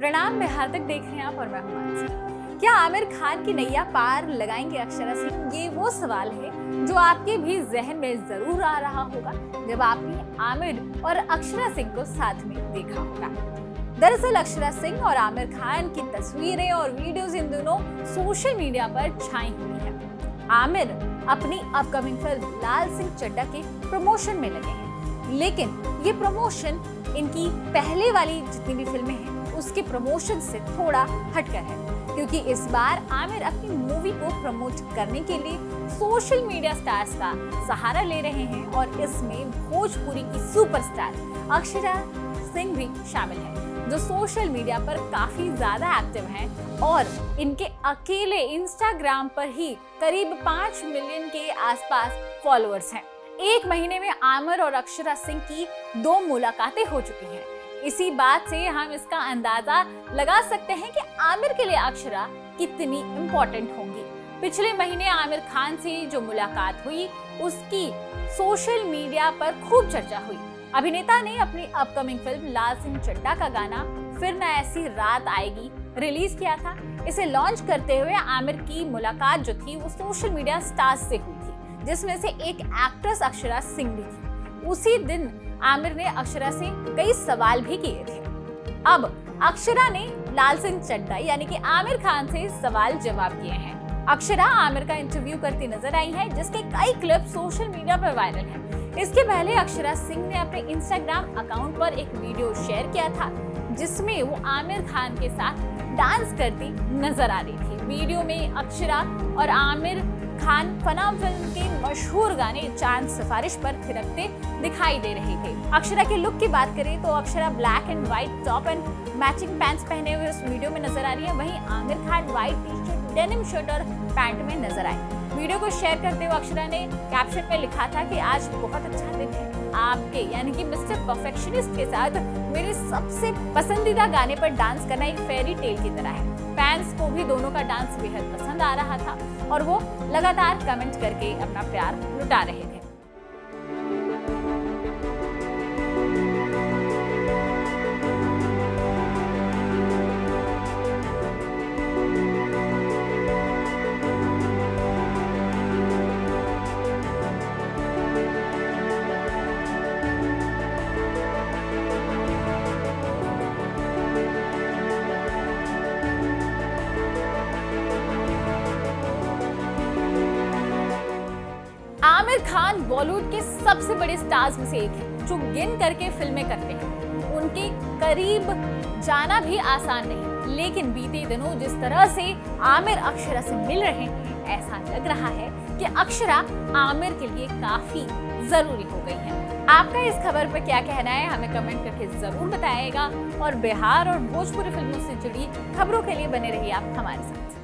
प्रणाम मैं हार्दिक देख रहे हैं आप और मैं हूँ क्या आमिर खान की नैया पार लगाएँगे अक्षरा सिंह? ये वो सवाल है जो आपके भी जहन में ज़रूर आ रहा होगा, जब आपने आमिर और अक्षरा सिंह को साथ में देखा होगा। दरअसल अक्षरा सिंह और आमिर खान की तस्वीरें और वीडियोस इन दोनों सोशल मीडिया पर छाई हुई है। आमिर अपनी अपकमिंग फ़िल्म लाल सिंह चड्डा के प्रमोशन में लगे हैं। लेकिन ये प्रमोशन इनकी पहले वाली जितनी भी फ़िल्में हैं उसके प्रमोशन से थोड़ा हटकर है। क्योंकि इस बार आमिर अपनी मूवी को प्रमोट करने के लिए सोशल मीडिया स्टार्स का सहारा ले रहे हैं और इसमें भोजपुरी की सुपरस्टार अक्षरा सिंह भी शामिल है, जो सोशल मीडिया पर काफ़ी ज़्यादा एक्टिव हैं और इनके अकेले इंस्टाग्राम पर ही करीब पाँच मिलियन के आसपास फॉलोअर्स हैं। एक महीने में आमिर और अक्षरा सिंह की दो मुलाकातें हो चुकी हैं। इसी बात से हम इसका अंदाज़ा लगा सकते हैं कि आमिर के लिए अक्षरा कितनी इम्पोर्टेंट होंगी। पिछले महीने आमिर खान से जो मुलाकात हुई, उसकी सोशल मीडिया पर खूब चर्चा हुई। अभिनेता ने अपनी अपकमिंग फ़िल्म लाल सिंह चड्डा का गाना फिर न ऐसी रात आएगी रिलीज़ किया था। इसे लॉन्च करते हुए आमिर की मुलाकात जो थी, वो सोशल मीडिया स्टार्स से हुई थी, जिसमें से एक एक्ट्रेस अक्षरा सिंह भी थी। उसी दिन आमिर ने अक्षरा से कई सवाल भी किए थे। अब अक्षरा ने लाल सिंह चड्डा यानी कि आमिर खान से सवाल जवाब किए हैं। अक्षरा आमिर का इंटरव्यू करती नज़र आई है, जिसके कई क्लिप सोशल मीडिया पर वायरल हैं। इसके पहले अक्षरा सिंह ने अपने इंस्टाग्राम अकाउंट पर एक वीडियो शेयर किया था, जिसमें वो आमिर खान के साथ डांस करती नज़र आ रही थी। वीडियो में अक्षरा और आमिर खान फना फ़िल्म के मशहूर गाने चाँद सिफारिश पर थिरकते दिखाई दे रहे थे। अक्षरा के लुक की बात करें तो Akshara black and white top and matching pants पहने हुए उस वीडियो में नज़र आ रही है। वहीं Aamir Khan white T shirt denim shirt और पैंट में नज़र आए। वीडियो को शेयर करते हुए अक्षरा ने कैप्शन में लिखा था कि आज बहुत अच्छा दिन है। आपके, यानी कि मिस्टर परफेक्शनिस्ट के साथ मेरे सबसे पसंदीदा गाने पर डांस करना एक फेरी टेल की तरह है। फैंस को भी दोनों का डांस बेहद पसंद आ रहा था और वो लगातार कमेंट करके अपना प्यार लुटा रहे थे। आमिर खान बॉलीवुड के सबसे बड़े स्टार्स में से एक है, जो गिन करके फ़िल्में करते हैं। उनके करीब जाना भी आसान नहीं, लेकिन बीते दिनों जिस तरह से आमिर अक्षरा से मिल रहे हैं, ऐसा लग रहा है कि अक्षरा आमिर के लिए काफ़ी ज़रूरी हो गई है। आपका इस खबर पर क्या कहना है, हमें कमेंट करके ज़रूर बताएगा। और बिहार और भोजपुरी फ़िल्मों से जुड़ी खबरों के लिए बने रहिए आप हमारे साथ।